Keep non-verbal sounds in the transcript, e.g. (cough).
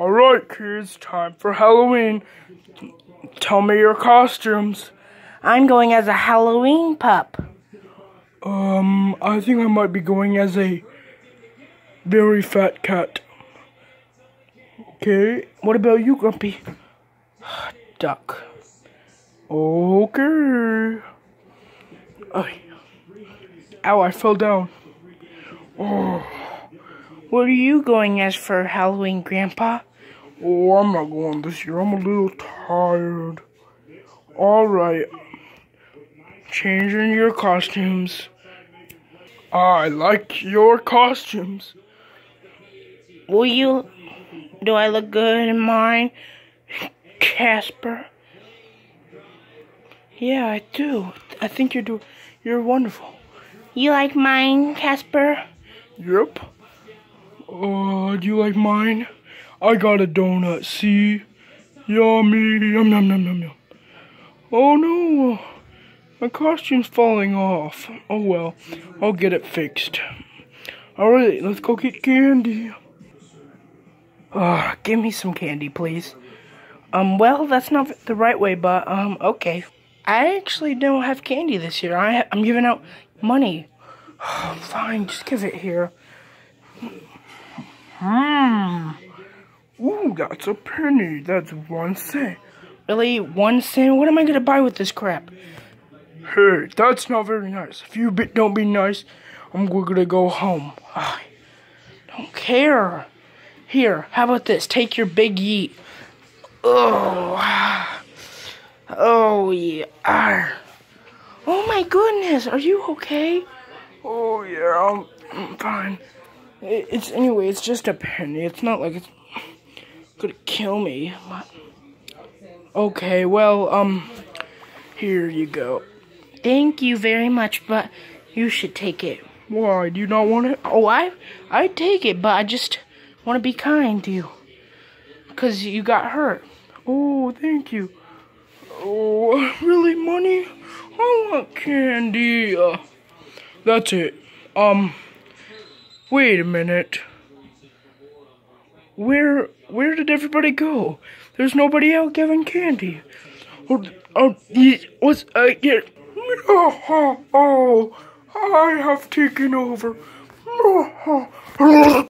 Alright, kids, time for Halloween. Tell me your costumes. I'm going as a Halloween pup. Um, I think I might be going as a very fat cat. Okay, what about you, Grumpy? (sighs) Duck. Okay. Oh. Ow, I fell down. Oh. What are you going as for Halloween, Grandpa? Oh, I'm not going this year. I'm a little tired. Alright. Changing your costumes. I like your costumes. Will you... Do I look good in mine, Casper? Yeah, I do. I think you're do. You're wonderful. You like mine, Casper? Yep. Uh, do you like mine? I got a donut, see? Yummy, yum, yum, yum, yum, yum. Oh no, my costume's falling off. Oh well, I'll get it fixed. Alright, let's go get candy. Uh, give me some candy, please. Um, well, that's not the right way, but, um, okay. I actually don't have candy this year. I I'm giving out money. (sighs) Fine, just give it here. Hmm. Ooh, that's a penny. That's one cent. Really? One cent? What am I gonna buy with this crap? Hey, that's not very nice. If you don't be nice, I'm gonna go home. I don't care. Here, how about this? Take your big yeet. Oh. Oh, yeah. Oh, my goodness. Are you okay? Oh, yeah, I'm, I'm fine. It's, anyway, it's just a penny. It's not like it's gonna kill me. Okay, well, um, here you go. Thank you very much, but you should take it. Why? Do you not want it? Oh, I, I take it, but I just want to be kind to you. Because you got hurt. Oh, thank you. Oh, (laughs) really, money? I want candy. Uh, that's it. Um, wait a minute. Where, where did everybody go? There's nobody out giving candy. Oh, oh, what's, uh, yeah. (laughs) Oh, oh, I have taken over. (laughs)